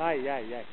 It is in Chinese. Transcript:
哎呀呀！